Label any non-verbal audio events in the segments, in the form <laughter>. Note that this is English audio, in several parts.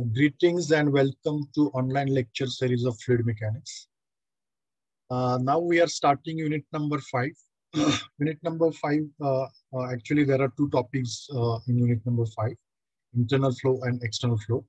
Uh, greetings and welcome to online lecture series of fluid mechanics. Uh, now we are starting unit number five. <clears throat> unit number five, uh, uh, actually there are two topics uh, in unit number five, internal flow and external flow.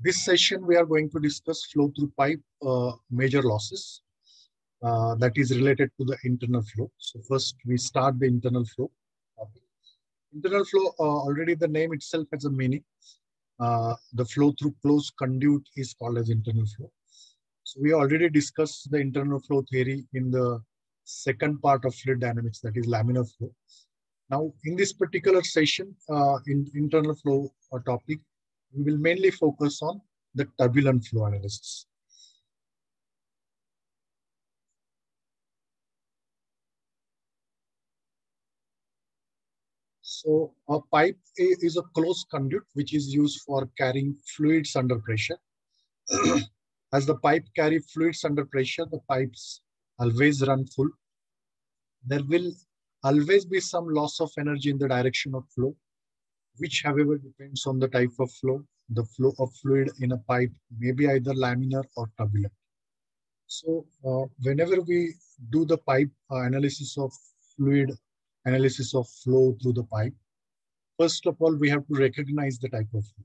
This session we are going to discuss flow through pipe uh, major losses that is related to the internal flow. So first we start the internal flow. Internal flow, already the name itself has a meaning. Uh, the flow through closed conduit is called as internal flow. So we already discussed the internal flow theory in the second part of fluid dynamics, that is laminar flow. Now, in this particular session, uh, in internal flow topic, we will mainly focus on the turbulent flow analysis. So a pipe is a closed conduit which is used for carrying fluids under pressure. <clears throat> As the pipe carry fluids under pressure, the pipes always run full. There will always be some loss of energy in the direction of flow, which however depends on the type of flow. The flow of fluid in a pipe may be either laminar or turbulent. So uh, whenever we do the pipe uh, analysis of fluid analysis of flow through the pipe, first of all, we have to recognize the type of flow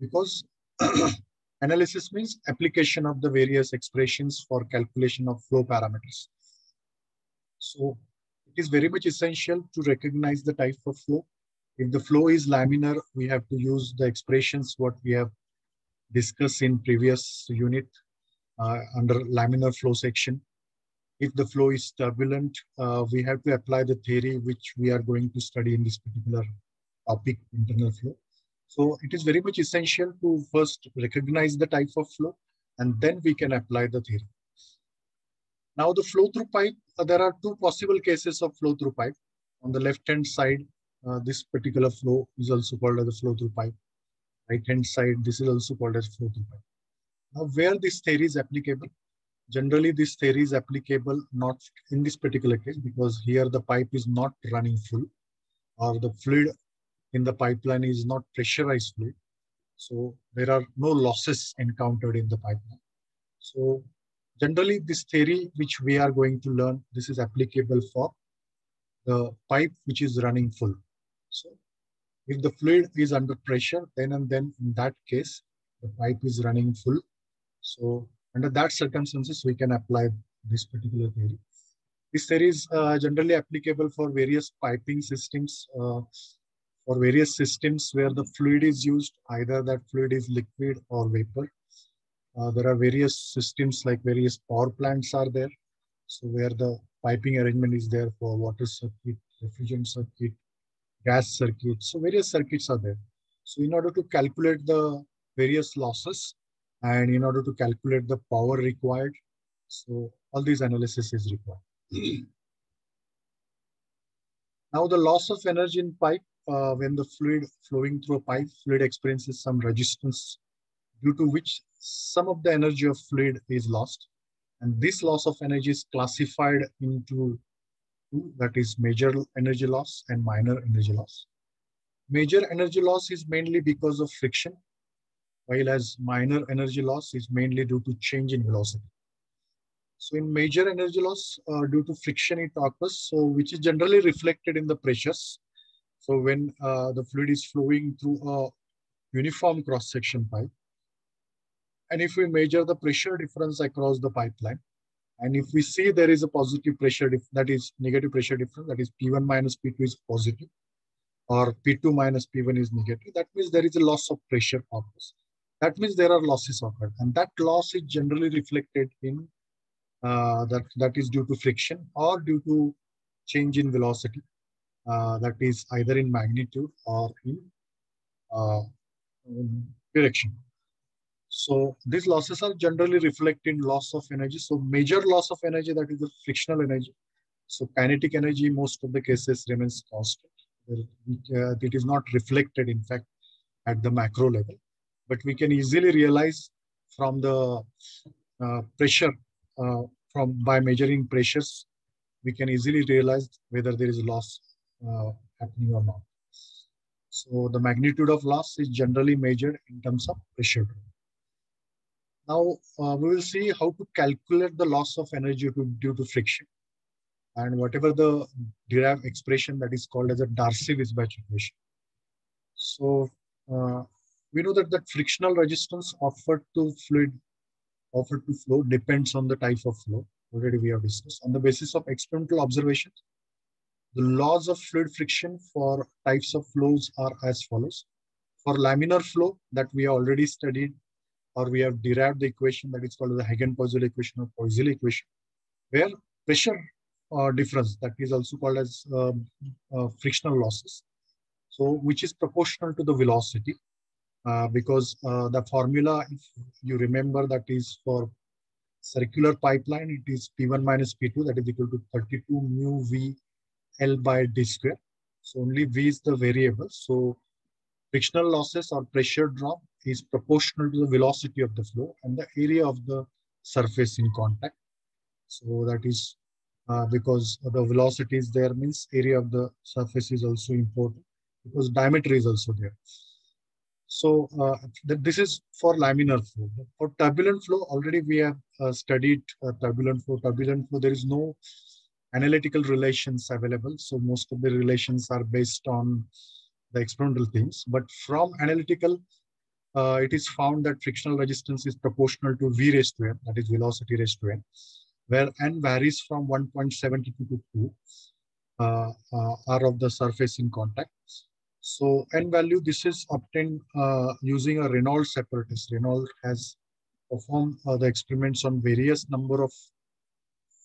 because <clears throat> analysis means application of the various expressions for calculation of flow parameters. So it is very much essential to recognize the type of flow. If the flow is laminar, we have to use the expressions what we have discussed in previous unit uh, under laminar flow section if the flow is turbulent, uh, we have to apply the theory which we are going to study in this particular topic, internal flow. So it is very much essential to first recognize the type of flow and then we can apply the theory. Now the flow through pipe, uh, there are two possible cases of flow through pipe. On the left hand side, uh, this particular flow is also called as a flow through pipe. Right hand side, this is also called as flow through pipe. Now where this theory is applicable, generally this theory is applicable not in this particular case because here the pipe is not running full or the fluid in the pipeline is not pressurized fluid. So there are no losses encountered in the pipeline. So generally this theory which we are going to learn, this is applicable for the pipe which is running full. So if the fluid is under pressure, then and then in that case, the pipe is running full. So under that circumstances, we can apply this particular theory. This theory is uh, generally applicable for various piping systems, uh, for various systems where the fluid is used, either that fluid is liquid or vapor. Uh, there are various systems like various power plants are there. So where the piping arrangement is there for water circuit, refrigerant circuit, gas circuit. So various circuits are there. So in order to calculate the various losses, and in order to calculate the power required. So all these analysis is required. <clears throat> now the loss of energy in pipe, uh, when the fluid flowing through a pipe, fluid experiences some resistance due to which some of the energy of fluid is lost. And this loss of energy is classified into two, that is major energy loss and minor energy loss. Major energy loss is mainly because of friction while as minor energy loss is mainly due to change in velocity. So in major energy loss uh, due to friction it occurs, so which is generally reflected in the pressures. So when uh, the fluid is flowing through a uniform cross-section pipe, and if we measure the pressure difference across the pipeline, and if we see there is a positive pressure, that is negative pressure difference, that is P1 minus P2 is positive, or P2 minus P1 is negative, that means there is a loss of pressure occurs that means there are losses occurred and that loss is generally reflected in uh, that that is due to friction or due to change in velocity uh, that is either in magnitude or in, uh, in direction. So these losses are generally reflected in loss of energy. So major loss of energy that is the frictional energy. So kinetic energy most of the cases remains constant. Uh, it is not reflected in fact at the macro level but we can easily realize from the uh, pressure uh, from by measuring pressures, we can easily realize whether there is loss uh, happening or not. So the magnitude of loss is generally measured in terms of pressure. Now uh, we will see how to calculate the loss of energy due to friction and whatever the derived expression that is called as a Darcy-Weisbach equation. So uh, we know that the frictional resistance offered to fluid offered to flow depends on the type of flow. Already we have discussed. On the basis of experimental observations, the laws of fluid friction for types of flows are as follows. For laminar flow that we already studied, or we have derived the equation that is called the Hagen-Poiseuille equation or Poiseuille equation, where pressure uh, difference that is also called as uh, uh, frictional losses. So which is proportional to the velocity uh, because uh, the formula, if you remember that is for circular pipeline, it is P1 minus P2 that is equal to 32 mu V L by D square. So only V is the variable. So frictional losses or pressure drop is proportional to the velocity of the flow and the area of the surface in contact. So that is uh, because the velocity is there means area of the surface is also important because diameter is also there. So uh, th this is for laminar flow. For turbulent flow, already we have uh, studied uh, turbulent flow. Turbulent flow, there is no analytical relations available. So most of the relations are based on the experimental things. But from analytical, uh, it is found that frictional resistance is proportional to V raised to n, that is velocity raised to n, where n varies from 1.72 to 2 uh, uh, r of the surface in contact. So n value, this is obtained uh, using a Reynolds apparatus. Reynolds has performed uh, the experiments on various number of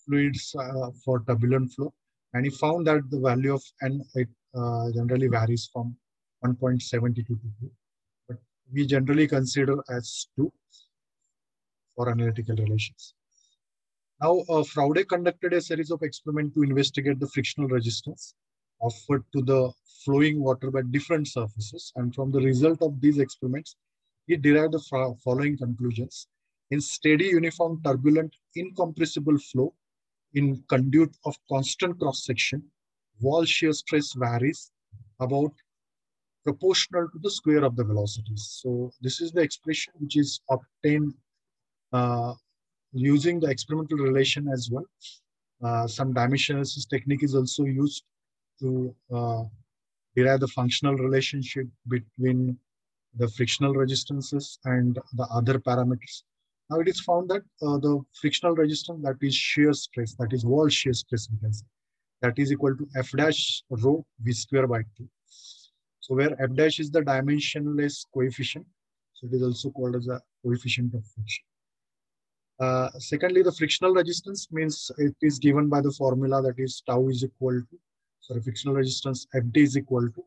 fluids uh, for turbulent flow. And he found that the value of n it, uh, generally varies from 1.72 to 2. But we generally consider as 2 for analytical relations. Now, uh, Froude conducted a series of experiments to investigate the frictional resistance offered to the flowing water by different surfaces. And from the result of these experiments, he derived the following conclusions. In steady, uniform, turbulent, incompressible flow, in conduit of constant cross-section, wall shear stress varies about proportional to the square of the velocities. So this is the expression which is obtained uh, using the experimental relation as well. Uh, some dimension analysis technique is also used to uh, derive the functional relationship between the frictional resistances and the other parameters. Now it is found that uh, the frictional resistance that is shear stress, that is wall shear stress, say, that is equal to f dash rho v square by 2. So where f dash is the dimensionless coefficient, so it is also called as a coefficient of friction. Uh, secondly, the frictional resistance means it is given by the formula that is tau is equal to sorry, frictional resistance FD is equal to,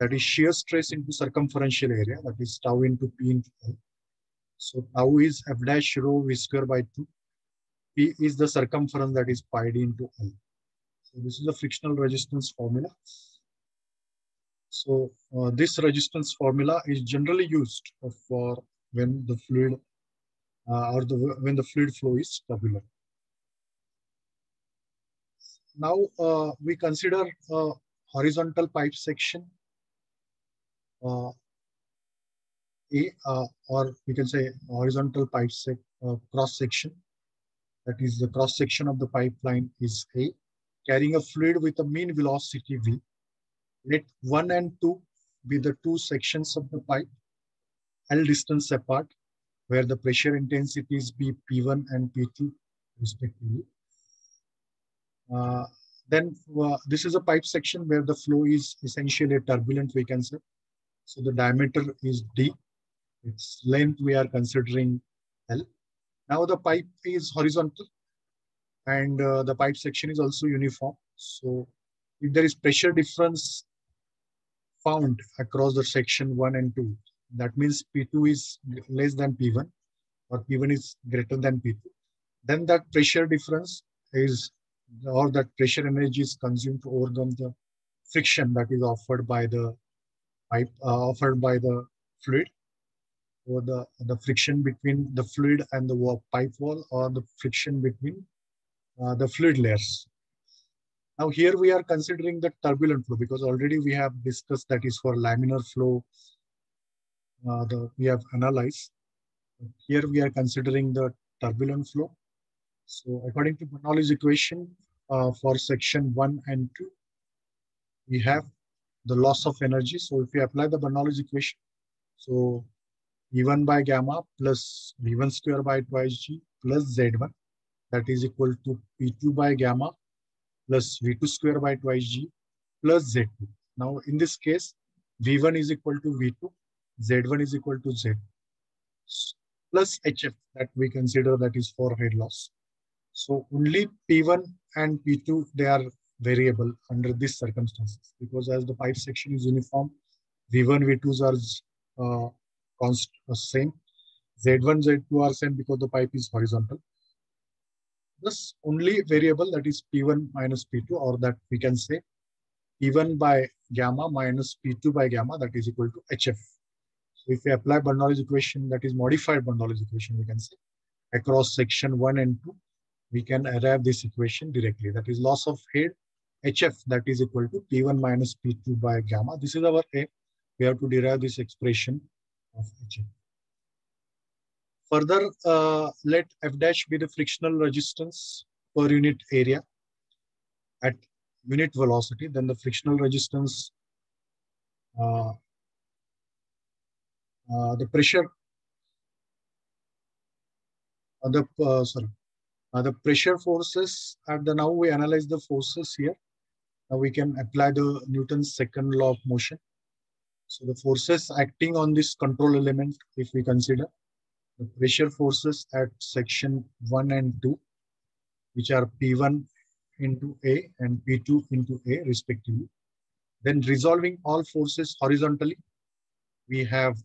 that is shear stress into circumferential area, that is tau into P into L. So tau is F dash rho V square by 2. P is the circumference that is pi d into L. So this is the frictional resistance formula. So uh, this resistance formula is generally used for when the fluid uh, or the when the fluid flow is turbulent. Now uh, we consider a horizontal pipe section uh, A, uh, or we can say horizontal pipe sec uh, cross section. That is the cross section of the pipeline is A, carrying a fluid with a mean velocity V. Let 1 and 2 be the two sections of the pipe, L distance apart, where the pressure intensities be P1 and P2 respectively. Uh, then uh, this is a pipe section where the flow is essentially turbulent, we can say. So the diameter is D. Its length we are considering L. Now the pipe is horizontal and uh, the pipe section is also uniform. So if there is pressure difference found across the section 1 and 2, that means P2 is less than P1 or P1 is greater than P2, then that pressure difference is or that pressure energy is consumed to overcome the friction that is offered by the pipe uh, offered by the fluid or the the friction between the fluid and the pipe wall or the friction between uh, the fluid layers Now here we are considering the turbulent flow because already we have discussed that is for laminar flow. Uh, the, we have analyzed. Here we are considering the turbulent flow. So according to Bernoulli's equation uh, for section 1 and 2, we have the loss of energy. So if we apply the Bernoulli's equation, so V1 by gamma plus V1 square by twice G plus Z1 that is equal to P2 by gamma plus V2 square by twice G plus Z2. Now in this case, V1 is equal to V2, Z1 is equal to Z plus HF that we consider that is for head loss. So only P1 and P2, they are variable under these circumstances because as the pipe section is uniform, V1, V2s are uh, const uh, same. Z1, Z2 are same because the pipe is horizontal. This only variable that is P1 minus P2 or that we can say P1 by gamma minus P2 by gamma that is equal to HF. So if we apply Bernoulli's equation that is modified Bernoulli's equation we can say across section 1 and 2 we can arrive this equation directly that is loss of head HF that is equal to P1 minus P2 by gamma. This is our aim. We have to derive this expression of HF. Further, uh, let F dash be the frictional resistance per unit area at unit velocity. Then the frictional resistance, uh, uh, the pressure, uh, the uh, sorry, uh, the pressure forces. At the now we analyze the forces here. Now we can apply the Newton's second law of motion. So the forces acting on this control element, if we consider the pressure forces at section 1 and 2, which are P1 into A and P2 into A respectively. Then resolving all forces horizontally, we have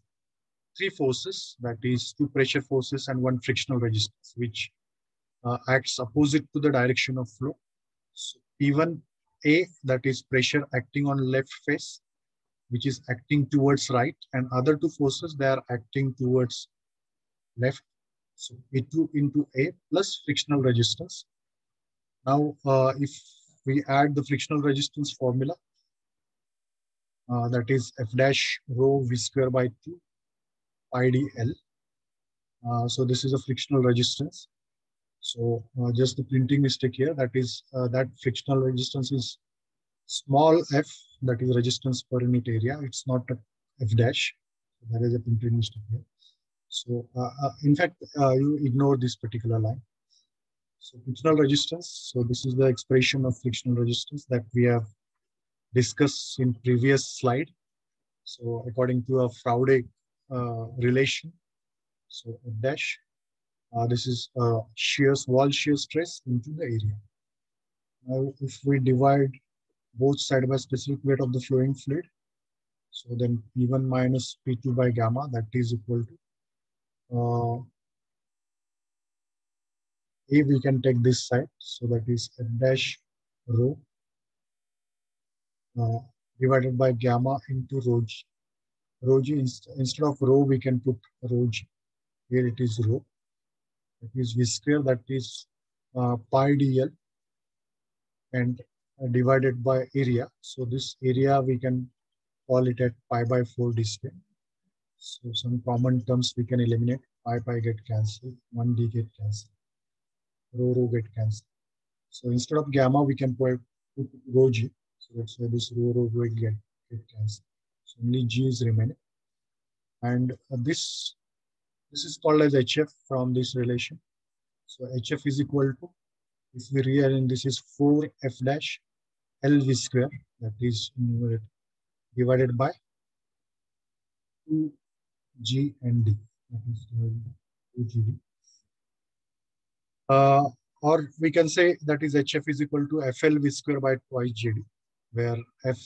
three forces, that is two pressure forces and one frictional resistance, which uh, acts opposite to the direction of flow. So P1 a, that is pressure acting on left face, which is acting towards right, and other two forces, they are acting towards left. So P2 into A plus frictional resistance. Now, uh, if we add the frictional resistance formula, uh, that is F dash rho V square by 2 pi d L. Uh, so this is a frictional resistance. So uh, just the printing mistake here, that is uh, that frictional resistance is small f, that is resistance per unit area. It's not f dash. So that is a printing mistake here. So uh, uh in fact, uh, you ignore this particular line. So frictional resistance. So this is the expression of frictional resistance that we have discussed in previous slide. So according to a Froude uh, relation, so f dash this is uh, shear wall shear stress into the area. Now, if we divide both side by specific weight of the flowing fluid, so then P1 minus P2 by gamma, that is equal to uh, A, we can take this side, so that is F dash rho uh, divided by gamma into rho g. Rho g, inst instead of rho, we can put rho g. Here it is rho that is v square that is uh, pi dl and uh, divided by area. So this area we can call it at pi by 4 d square. So some common terms we can eliminate. Pi pi get cancelled, 1 d get cancelled, rho rho get cancelled. So instead of gamma we can put, put rho g. So that's why this rho rho will get, get cancelled. So only g is remaining. And uh, this this is called as HF from this relation. So HF is equal to, if we rearrange this is 4 F dash LV square, that is numerator, divided by 2 G and D, that is 2 GD. Uh, or we can say that is HF is equal to FLV square by twice GD, where F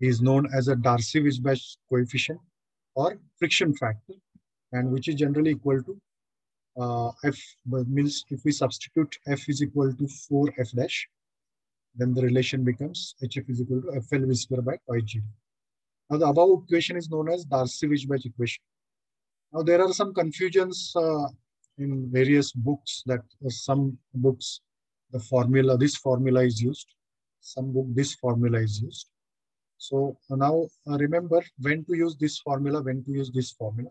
is known as a Darcy-Weisbach coefficient or friction factor and which is generally equal to uh, f means if we substitute f is equal to 4 f dash, then the relation becomes hf is equal to flv square by g. Now the above equation is known as Darcy-Weisbach equation. Now there are some confusions uh, in various books that uh, some books the formula this formula is used. some book, this formula is used. So now uh, remember when to use this formula, when to use this formula.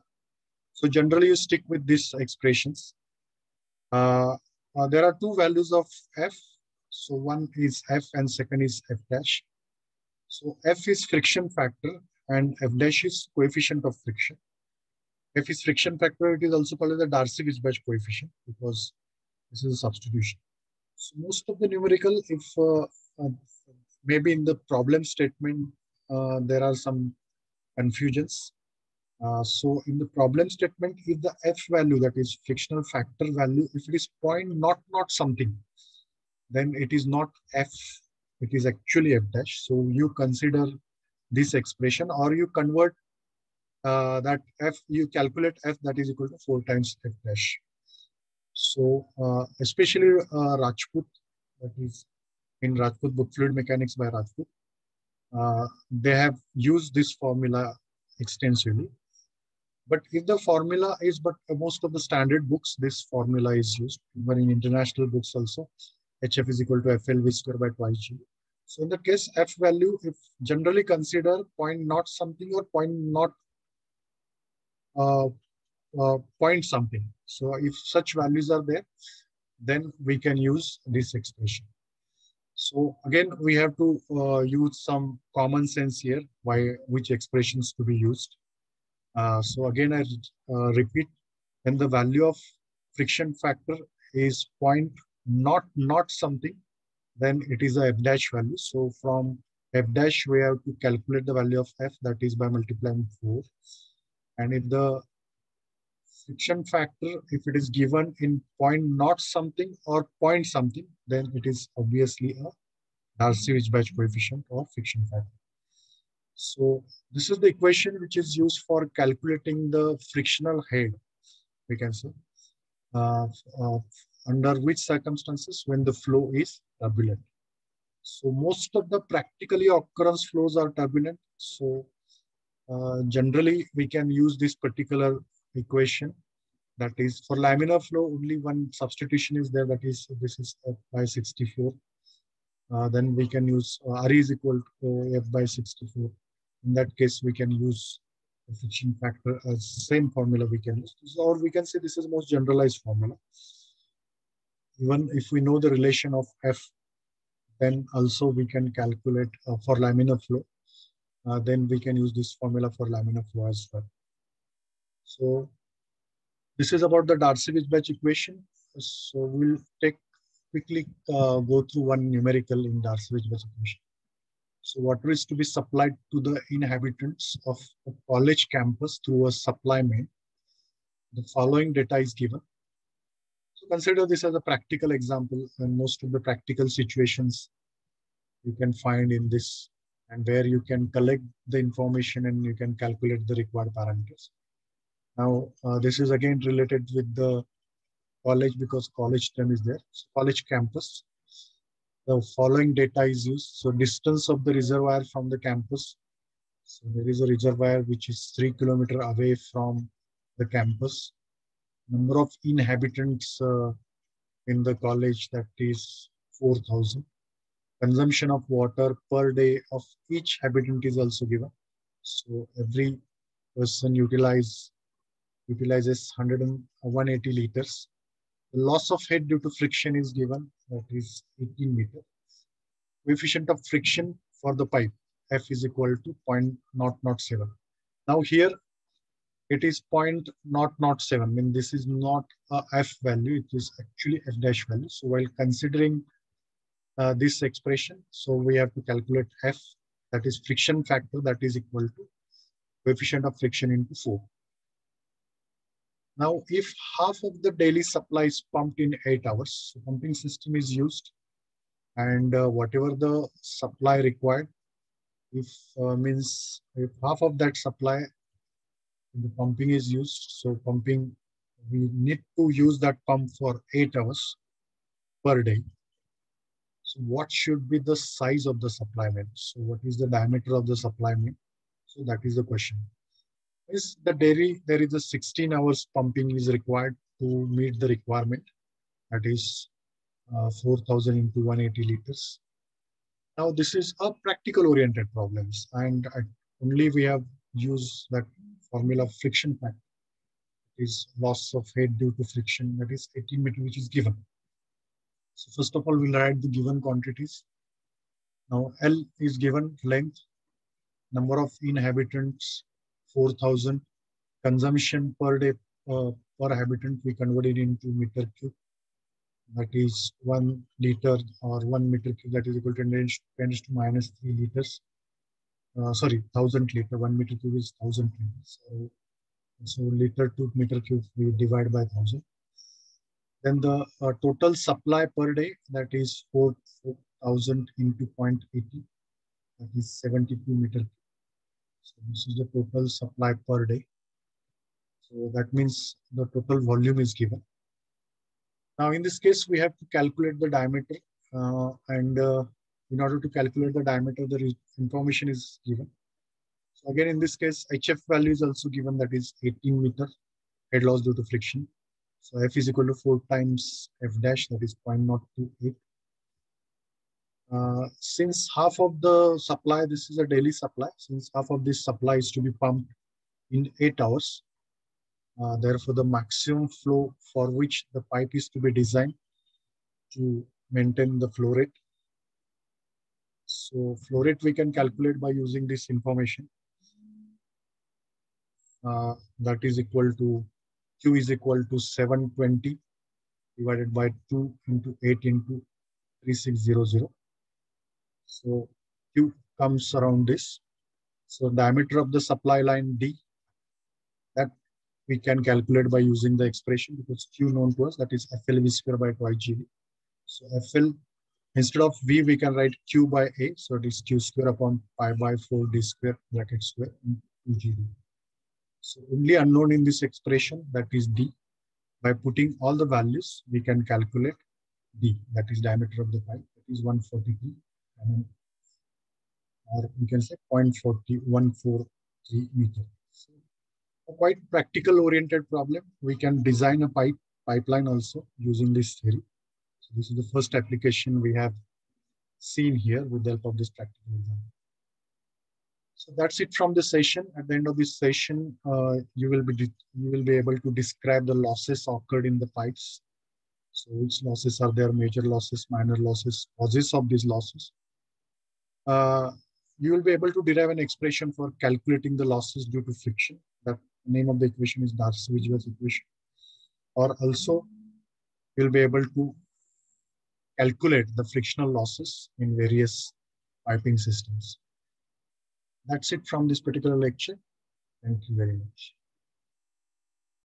So generally you stick with these expressions. Uh, uh, there are two values of F. So one is F and second is F dash. So F is friction factor and F dash is coefficient of friction. F is friction factor. It is also called as the Darcy-Weisbach coefficient because this is a substitution. So most of the numerical, if uh, uh, maybe in the problem statement, uh, there are some confusions. Uh, so in the problem statement, if the F value, that is frictional factor value, if it is point not not something, then it is not F, it is actually F dash. So you consider this expression or you convert uh, that F, you calculate F that is equal to 4 times F dash. So uh, especially uh, Rajput, that is in Rajput book Fluid Mechanics by Rajput, uh, they have used this formula extensively. But if the formula is, but most of the standard books, this formula is used, even in international books also, HF is equal to FL V square by twice G. So in the case F value, if generally consider point not something or point not uh, uh, point something. So if such values are there, then we can use this expression. So again, we have to uh, use some common sense here, why which expressions to be used. Uh, so again, I uh, repeat, when the value of friction factor is point not not something, then it is a f dash value. So from f dash, we have to calculate the value of f, that is by multiplying 4. And if the friction factor, if it is given in point not something or point something, then it is obviously a Darcy-Weisbach coefficient or friction factor. So this is the equation which is used for calculating the frictional head, we can say, uh, uh, under which circumstances when the flow is turbulent. So most of the practically occurrence flows are turbulent. So uh, generally we can use this particular equation that is for laminar flow only one substitution is there that is this is f by 64 uh, then we can use uh, r is equal to f by 64 in that case we can use the friction factor as same formula we can use or we can say this is most generalized formula even if we know the relation of f then also we can calculate uh, for laminar flow uh, then we can use this formula for laminar flow as well so this is about the Darcy-Weisbach equation. So we'll take quickly uh, go through one numerical in Darcy-Weisbach equation. So water is to be supplied to the inhabitants of a college campus through a supply main. The following data is given. So consider this as a practical example and most of the practical situations you can find in this and where you can collect the information and you can calculate the required parameters. Now, uh, this is again related with the college because college term is there. So college campus. The following data is used. So distance of the reservoir from the campus. So there is a reservoir which is three kilometer away from the campus. Number of inhabitants uh, in the college that is 4,000. Consumption of water per day of each habitant is also given. So every person utilize utilizes 100 180 liters. The loss of head due to friction is given, that is 18 meter. Coefficient of friction for the pipe, F is equal to 0.007. Now here, it is 0.007, I mean this is not a F value, it is actually F dash value. So while considering uh, this expression, so we have to calculate F, that is friction factor, that is equal to coefficient of friction into 4. Now, if half of the daily supply is pumped in eight hours, so pumping system is used and uh, whatever the supply required, if uh, means if half of that supply, the pumping is used, so pumping, we need to use that pump for eight hours per day. So what should be the size of the supply main? So what is the diameter of the supply main? So that is the question is the dairy, there is a 16 hours pumping is required to meet the requirement. That is uh, 4,000 into 180 liters. Now this is a practical oriented problems and only we have used that formula friction factor is loss of head due to friction that is 18 meter which is given. So first of all, we'll write the given quantities. Now L is given length, number of inhabitants 4000, consumption per day uh, per habitant we converted into meter cube that is one liter or one meter cube that is equal to 10 to minus three liters. Uh, sorry, thousand liter. One meter cube is thousand liters. So, so liter to meter cube we divide by thousand. Then the uh, total supply per day that is 4,000 into 0.80 that is 72 meter cube. So this is the total supply per day. So that means the total volume is given. Now, in this case, we have to calculate the diameter. Uh, and uh, in order to calculate the diameter, the information is given. So again, in this case, HF value is also given that is 18 meter head loss due to friction. So F is equal to 4 times F dash, that is 0.028. Uh, since half of the supply, this is a daily supply, since half of this supply is to be pumped in 8 hours, uh, therefore, the maximum flow for which the pipe is to be designed to maintain the flow rate. So flow rate we can calculate by using this information. Uh, that is equal to Q is equal to 720 divided by 2 into 8 into 3600. So Q comes around this. So diameter of the supply line D that we can calculate by using the expression because Q known to us, that is FL V square by 2 GV. So FL, instead of V, we can write Q by A. So it is Q square upon pi by 4 D square bracket square 2 GV. So only unknown in this expression, that is D. By putting all the values, we can calculate D, that is diameter of the pipe, that is 143 mm, or we can say 0.4143 meter a quite practical oriented problem. We can design a pipe pipeline also using this theory. So this is the first application we have seen here with the help of this practical example. So that's it from the session. At the end of this session, uh, you will be you will be able to describe the losses occurred in the pipes. So which losses are there, major losses, minor losses, causes of these losses. Uh, you will be able to derive an expression for calculating the losses due to friction. That name of the equation is Darcy-Weisbach equation. Or also, you'll be able to calculate the frictional losses in various piping systems. That's it from this particular lecture. Thank you very much.